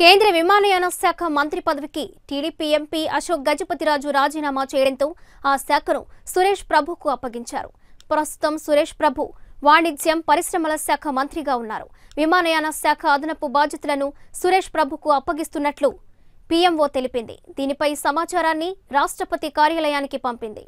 కేంద్ర విమానయాన శాఖ మంత్రి పదవికి టీడీపీ ఎంపీ అశోక్ గజపతిరాజు రాజీనామా చేయడంతో ఆ శాఖను సురేష్ ప్రభుకు అప్పగించారు. ప్రస్తుతం సురేష్ ప్రభు వాణిజ్యం పరిశ్రమల శాఖ మంత్రిగా ఉన్నారు. విమానయాన శాఖ అదనపు బాధ్యతలను సురేష్ ప్రభుకు అప్పగిస్తున్నట్లు పీఎంఓ తెలిపింది. దీనిపై సమాచారాన్ని రాష్ట్రపతి కార్యాలయానికి పంపింది.